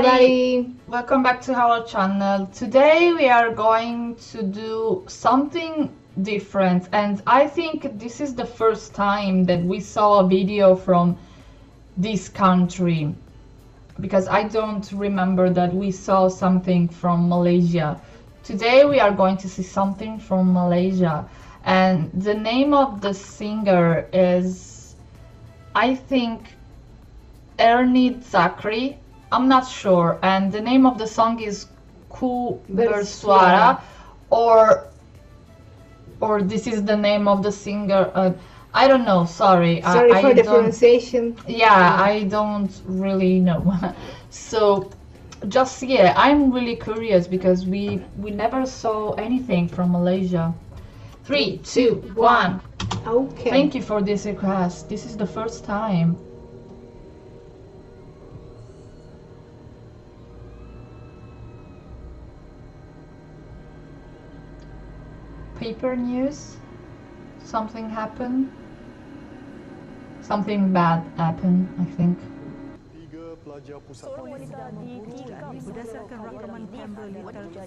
Hi. Welcome back to our channel. Today we are going to do something different and I think this is the first time that we saw a video from this country because I don't remember that we saw something from Malaysia. Today we are going to see something from Malaysia and the name of the singer is I think Ernie Zakri I'm not sure. And the name of the song is Ku Bersuara, or or this is the name of the singer. Uh, I don't know. Sorry. Sorry I, for I the pronunciation. Yeah, I don't really know. so just yeah, I'm really curious because we we never saw anything from Malaysia. Three, two, one. Okay. Thank you for this request. This is the first time. Paper news? Something happened? Something bad happened, I think.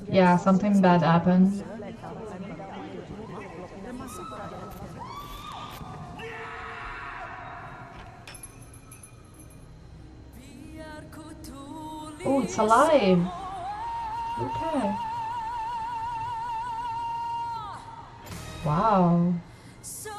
Yeah, something bad happened. Oh, it's alive. Okay. Wow. Perjalanan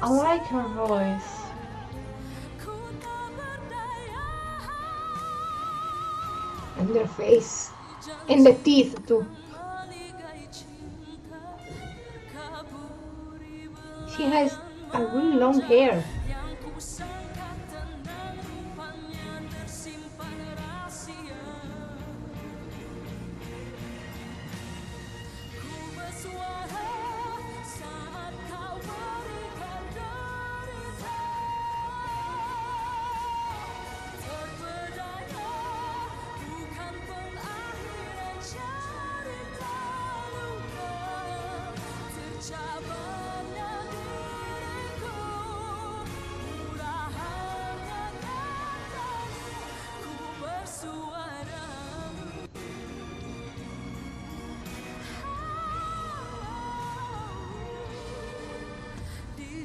I like her voice. And their face. And the teeth too. She has a really long hair.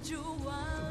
就完。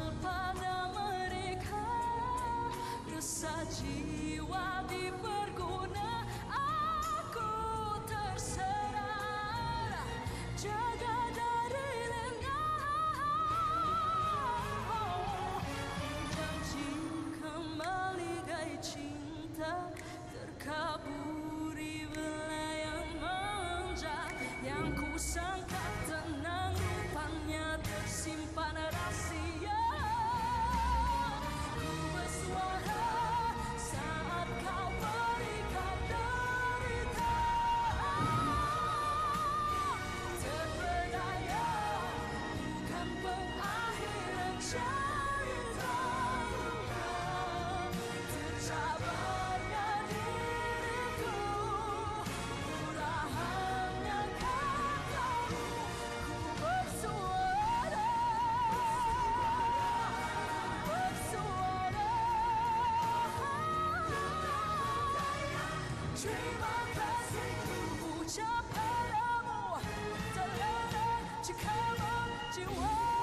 不害怕的梦，照亮希望，希望。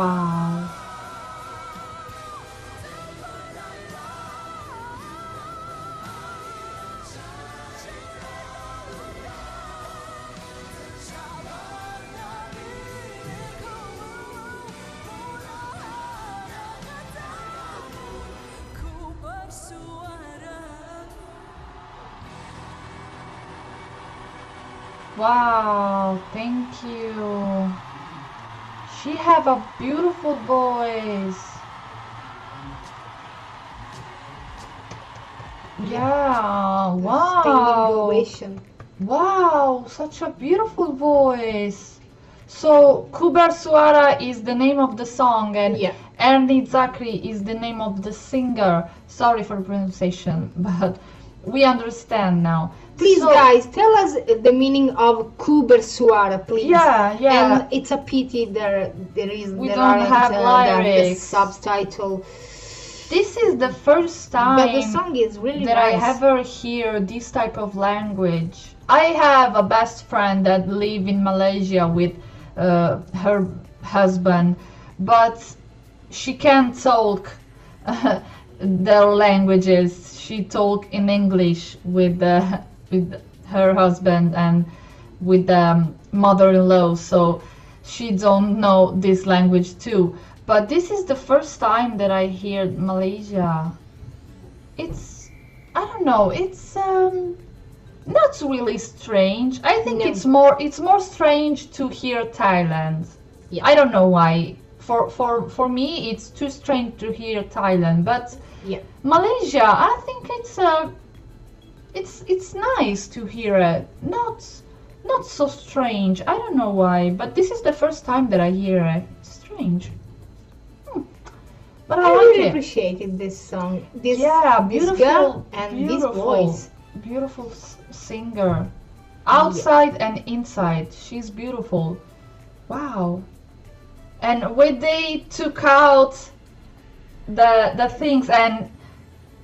Wow. Wow, thank you. She have a beautiful voice. Yeah, wow. Wow, such a beautiful voice. So, Ku Bersuara is the name of the song and Yeah. Ernie Zakri is the name of the singer. Sorry for pronunciation, but we understand now. Please, So- guys, tell us the meaning of Ku Bersuara, please. Yeah, yeah. And it's a pity there there is We there don't have uh, the- the lyrics. subtitle. This is the first time But the song is really that nice. I ever hear this type of language. I have a best friend that live in Malaysia with uh, her husband, but she can't talk their languages. She talk in English with uh, with her husband and with the mother-in-law, so she don't know this language too. But this is the first time that I hear Malaysia. It's I don't know. It's um not really strange. I think No. it's more it's more strange to hear Thailand. Yeah. I don't know why. For for for me, it's too strange to hear Thailand, but Yeah. Malaysia, I think it's uh, it's it's nice to hear it. Not not so strange. I don't know why, but this is the first time that I hear it. Strange. Hmm. But I, I like really it. appreciated this song. This, Yeah, this beautiful girl and beautiful, this voice. Beautiful s- singer. Outside and inside, she's beautiful. Wow. And when they took out the the things and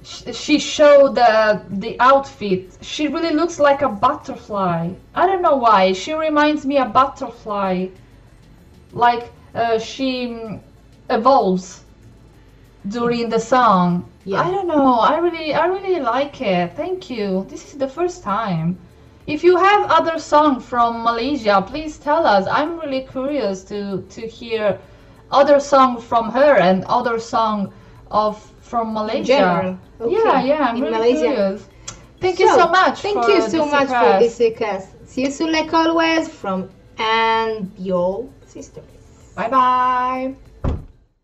sh- she showed the the outfit, she really looks like a butterfly. I don't know why. She reminds me a butterfly. Like uh, she mm, evolves during the song. Yeah. I don't know. I really, I really like it. Thank you. This is the first time. If you have other song from Malaysia, please tell us. I'm really curious to to hear other song from her and other song of from Malaysia. okay, Yeah, yeah. I'm in really Malaysia. curious. Thank you so much. Thank you so much for this request. See you soon, like always, from and your sisters. Bye bye.